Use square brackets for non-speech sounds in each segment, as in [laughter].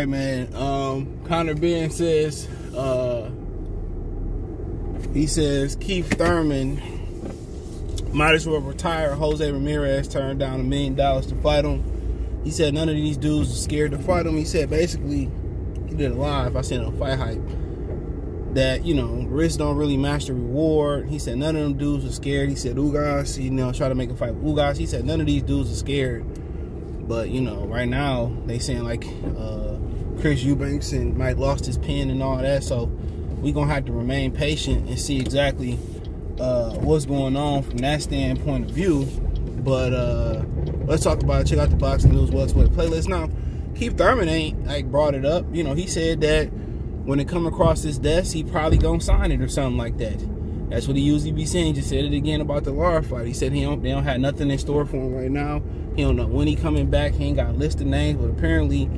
right, man. Um, Conor Benn says, uh, he says Keith Thurman might as well retire. Jose Ramirez turned down a million dollars to fight him. He said none of these dudes are scared to fight him. He said basically, he did it live. I seen on Fight Hype that you know risk don't really match the reward. He said none of them dudes are scared. He said Ugas, you know, try to make a fight with Ugas. He said none of these dudes are scared. But you know, right now they saying like uh, Chris Eubanks and Mike lost his pen and all that. So we're gonna have to remain patient and see exactly uh, what's going on from that standpoint of view. But uh, let's talk about it. Check out the boxing news what's what playlist now. Keith Thurman ain't like brought it up. You know, he said that when it come across his desk, he probably gonna sign it or something like that. That's what he usually be saying. Just said it again about the Lara fight. He said he don't they don't have nothing in store for him right now. He don't know when he coming back. He ain't got a list of names, but apparently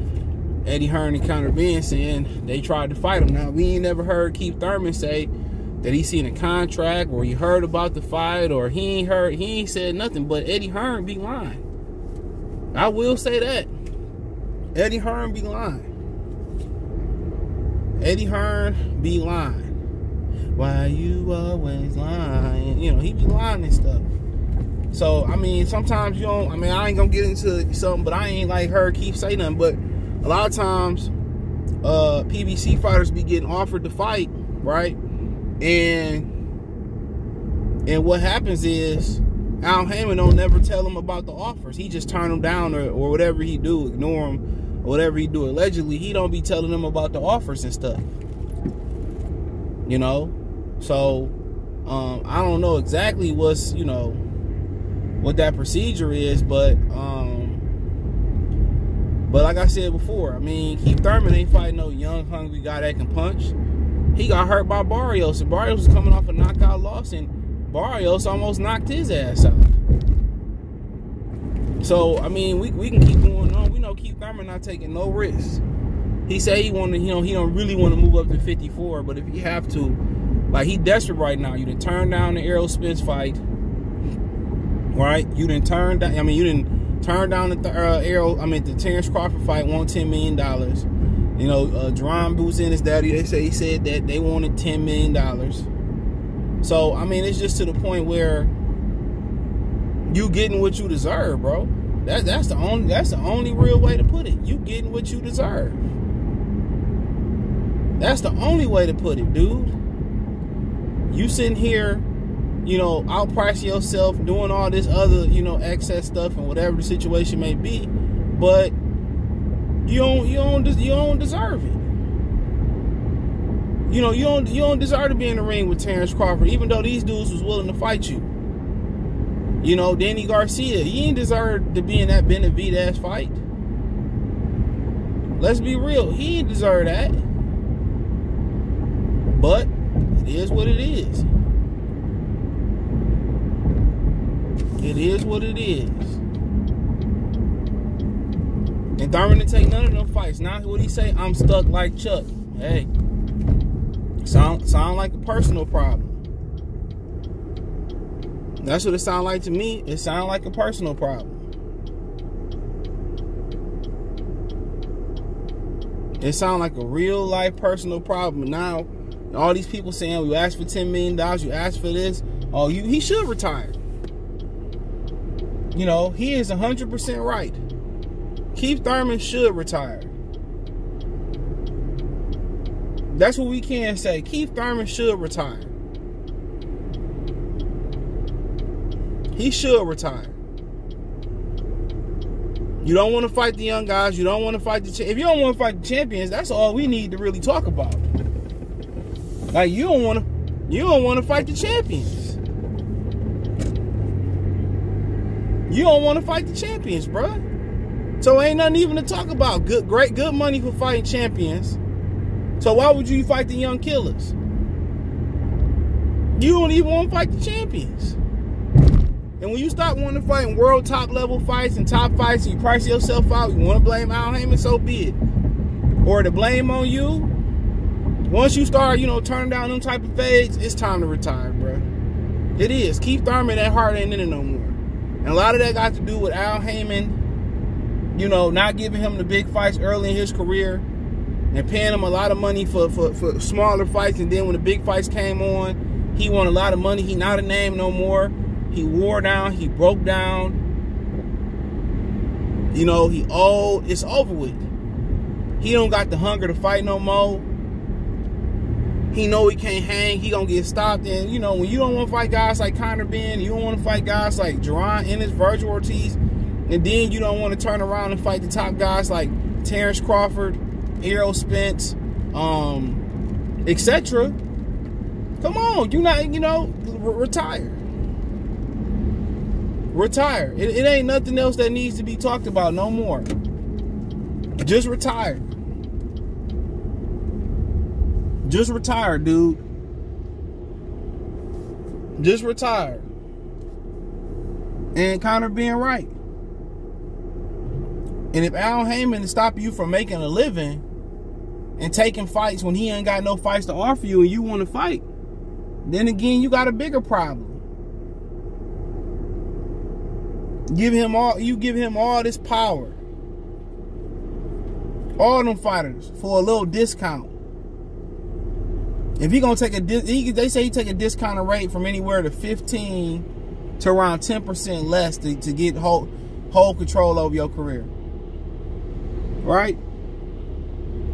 Eddie Hearn and Conor saying they tried to fight him. Now we ain't never heard Keith Thurman say that he seen a contract or he heard about the fight or he ain't heard he ain't said nothing. But Eddie Hearn be lying. I will say that. Eddie Hearn be lying. Eddie Hearn be lying. Why you always lying? You know, he be lying and stuff. So I mean, sometimes you don't. I mean, I ain't gonna get into something, but I ain't like her keep saying nothing. But a lot of times, uh, PBC fighters be getting offered to fight, right? And and what happens is Al Haymon don't never tell them about the offers. He just turn them down or, or whatever he do, ignore them, or whatever he do. Allegedly, he don't be telling them about the offers and stuff. You know, so um, I don't know exactly what's you know what that procedure is, but um, but like I said before, I mean Keith Thurman ain't fighting no young, hungry guy that can punch. He got hurt by Barrios, and Barrios was coming off a knockout loss, and Barrios almost knocked his ass out. So I mean, we, we can keep going on. We know Keith Thurman not taking no risks. He said he wanted, you know, he don't really want to move up to 54, but if he have to, like he desperate right now. You didn't turn down the Errol Spence fight, right? You didn't turn down. I mean, you didn't turn down the uh, Errol. I mean, the Terrence Crawford fight won ten million dollars. You know, uh, Jaron Boots and his daddy. They say he said that they wanted ten million dollars. So I mean, it's just to the point where you getting what you deserve, bro. That that's the only that's the only real way to put it. You getting what you deserve. That's the only way to put it, dude. You sitting here, you know, outpricing yourself, doing all this other, you know, excess stuff and whatever the situation may be, but you don't you don't you don't deserve it. You know, you don't you don't deserve to be in the ring with Terrence Crawford, even though these dudes was willing to fight you. You know, Danny Garcia, he ain't deserve to be in that Benavidez fight. Let's be real, he ain't deserve that. But it is what it is. It is what it is. And Thurman didn't take none of them fights. Now what he say? I'm stuck like Chuck. Hey. Sound sound like a personal problem. That's what it sound like to me. It sound like a personal problem. It sound like a real life personal problem. Now, all these people saying you asked for ten million dollars, you asked for this. Oh, you he should retire. You know, he is hundred percent right. Keith Thurman should retire. That's what we can say. Keith Thurman should retire. He should retire. You don't want to fight the young guys. You don't want to fight the if you don't want to fight the champions. That's all we need to really talk about. Like you don't want to, you don't want to fight the champions. You don't want to fight the champions, bruh. So ain't nothing even to talk about. Good, great, good money for fighting champions. So why would you fight the young killers? You don't even want to fight the champions. And when you start wanting to fight world top level fights and top fights, and you price yourself out, you want to blame Al Haymon, so be it. Or the blame on you. Once you start, you know, turning down them type of fades, it's time to retire, bro. It is. Keith Thurman, that heart ain't in it no more. And a lot of that got to do with Al Haymon, you know, not giving him the big fights early in his career and paying him a lot of money for, for, for smaller fights. And then when the big fights came on, he won a lot of money. He not a name no more. He wore down. He broke down. You know, he old. It's over with. He don't got the hunger to fight no more. He know he can't hang. He gonna get stopped. And you know, when you don't want to fight guys like Conor Benn, you don't want to fight guys like Jaron Ennis, Virgil Ortiz, and then you don't want to turn around and fight the top guys like Terrence Crawford, Errol Spence, um, etc. Come on, you not, you know, retire. Retire. It, it ain't nothing else that needs to be talked about no more. Just retire. Just retire, dude. Just retire. And Conor being right. And if Al Haymon stop you from making a living and taking fights when he ain't got no fights to offer you and you want to fight, then again you got a bigger problem. Give him all you give him all this power. All them fighters for a little discount. If he gonna take a, he, they say you take a discounted rate from anywhere to 15 to around 10% less to, to get whole, whole control over your career right?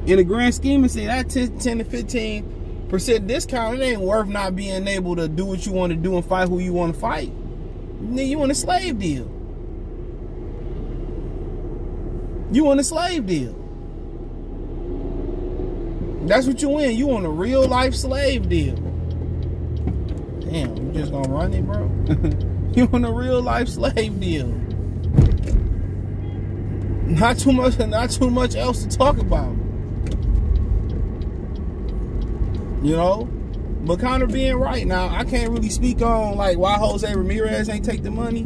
In the grand scheme of things, that 10, 10 to 15 percent discount, it ain't worth not being able to do what you want to do and fight who you want to fight. You want a slave deal. You want a slave deal. That's what you win. You want a real life slave deal. Damn, you just gonna run it, bro? [laughs] you want a real life slave deal. Not too much, not too much else to talk about. You know? But kind of being right now, I can't really speak on like why Jose Ramirez ain't take the money.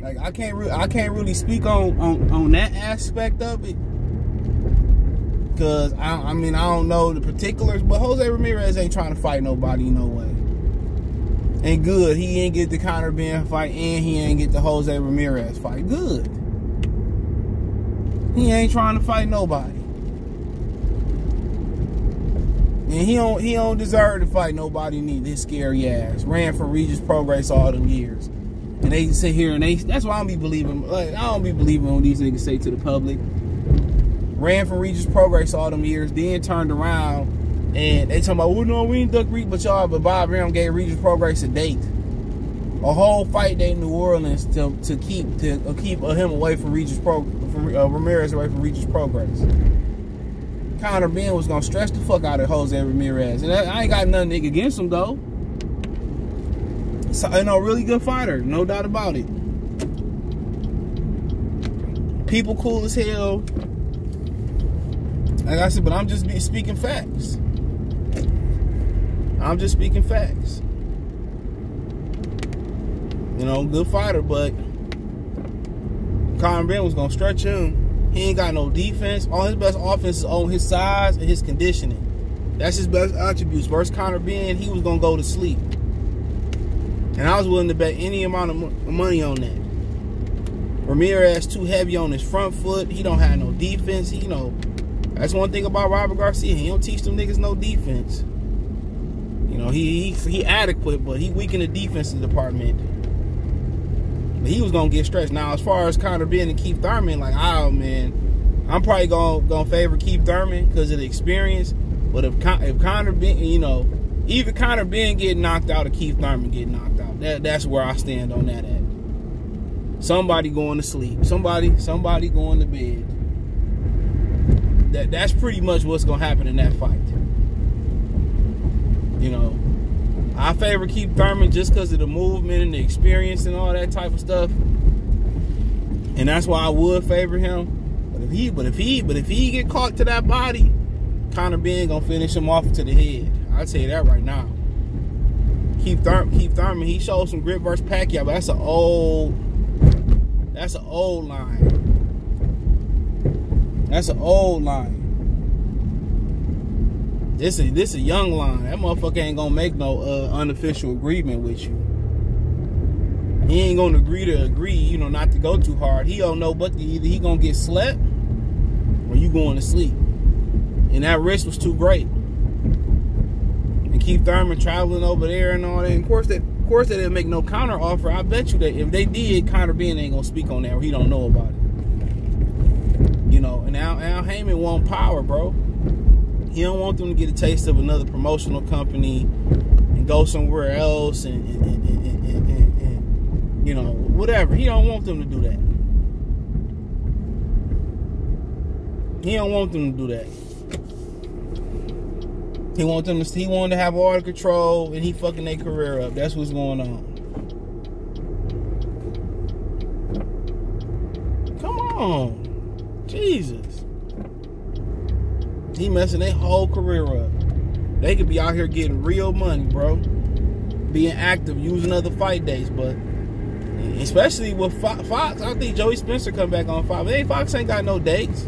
Like I can't really I can't really speak on on, on that aspect of it. Cause I, I mean I don't know the particulars, but Jose Ramirez ain't trying to fight nobody no way. And good, he ain't get the Conor Benn fight and he ain't get the Jose Ramirez fight. Good. He ain't trying to fight nobody. And he don't he don't deserve to fight nobody need his scary ass. Ran for Regis Prograis all them years. And they sit here and they that's why I don't be believing like I don't be believing what these niggas say to the public. Ran for Regis Prograis all them years, then turned around and they talking about, well, no, we ain't duck Reed, but y'all, but Bob Arum gave Regis Prograis a date. A whole fight day in New Orleans to to keep to keep him away from Regis Pro from uh, Ramirez away from Regis Prograis. Conor Benn was gonna stretch the fuck out of Jose Ramirez, and I ain't got nothing against him though. So, you know, really good fighter, no doubt about it. People cool as hell. Like I said, but I'm just speaking facts. I'm just speaking facts. You know, good fighter, but Conor Benn was gonna stretch him. He ain't got no defense. All his best offense is on his size and his conditioning. That's his best attributes. Versus Conor Benn, he was gonna go to sleep. And I was willing to bet any amount of money on that. Ramirez too heavy on his front foot. He don't have no defense. He, you know, that's one thing about Robert Garcia. He don't teach them niggas no defense. You know, he he, he adequate, but he weak in the defensive department. But he was gonna get stretched. Now, as far as Conor Benn and Keith Thurman, like, oh man, I'm probably gonna gonna favor Keith Thurman because of the experience. But if if Conor Benn, you know, even Conor Benn get knocked out or Keith Thurman get knocked out, that that's where I stand on that at. Somebody going to sleep. Somebody somebody going to bed. That that's pretty much what's gonna happen in that fight. You know, I favor Keith Thurman just because of the movement and the experience and all that type of stuff. And that's why I would favor him. But if he, but if he, but if he get caught to that body, Conor Benn gonna finish him off to the head. I'll tell you that right now. Keith Thurman, Keith Thurman, he showed some grit versus Pacquiao, but that's an old, that's an old line. That's an old line. This is this a young line. That motherfucker ain't gonna make no uh, unofficial agreement with you. He ain't gonna agree to agree, you know, not to go too hard. He don't know but either he gonna get slept or you going to sleep. And that risk was too great. And Keith Thurman traveling over there and all that. And of course, that of course they didn't make no counter offer. I bet you that if they did, Conor Benn ain't gonna speak on that, or he don't know about it. And Al want power, bro. He don't want them to get a taste of another promotional company and go somewhere else and, and, and, and you know whatever. He don't want them to do that. He don't want them to do that. He want them to. He wanted to have all the control, and he fucking their career up. That's what's going on. Come on, Jesus. He messing their whole career up. They could be out here getting real money, bro. Being active, using other fight days, but especially with Fox, I think Joey Spencer come back on Fox. Hey, Fox ain't got no dates.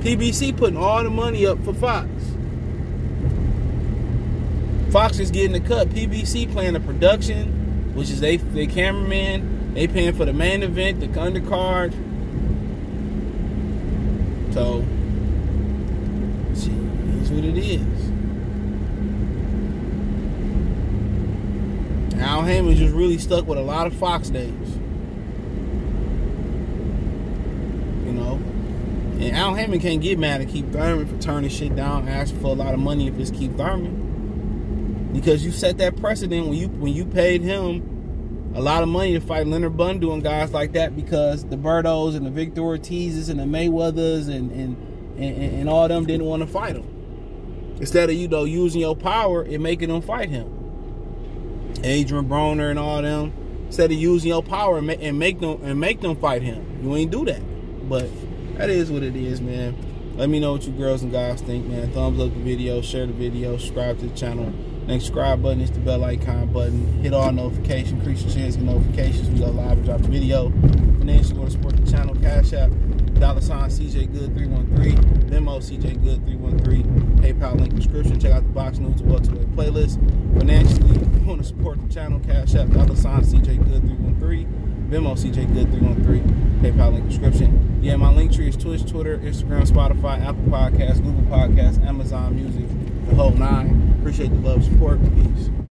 PBC putting all the money up for Fox. Fox is getting the cut. PBC playing the production, which is they they cameraman. They paying for the main event, the undercard. So, what it is. Al Haymon just really stuck with a lot of Fox days. You know? And Al Haymon can't get mad at Keith Thurman for turning shit down, asking for a lot of money if it's Keith Thurman. Because you set that precedent when you when you paid him a lot of money to fight Leonard Bundu and guys like that because the Bertos and the Victor Ortizes and the Mayweathers and and, and, and all them didn't want to fight him. Instead of you know using your power and making them fight him. Adrian Broner and all them, instead of using your power and make, and make them and make them fight him. You ain't do that. But that is what it is, man. Let me know what you girls and guys think, man. Thumbs up the video, share the video, subscribe to the channel. Next subscribe button is the bell icon button. Hit all notifications, increase your chance get notifications. We go live and drop a video. Financially want to support the channel, Cash App, dollar sign CJ Good 313, Venmo CJ Good 313, PayPal link description. Check out the box news and welterweight playlist. Financially want to support the channel, Cash App, dollar sign CJ Good 313, Venmo CJ Good 313, PayPal link description. Yeah, my link tree is Twitch, Twitter, Instagram, Spotify, Apple Podcasts, Google Podcasts, Amazon Music, the whole nine. Appreciate the love, support, peace.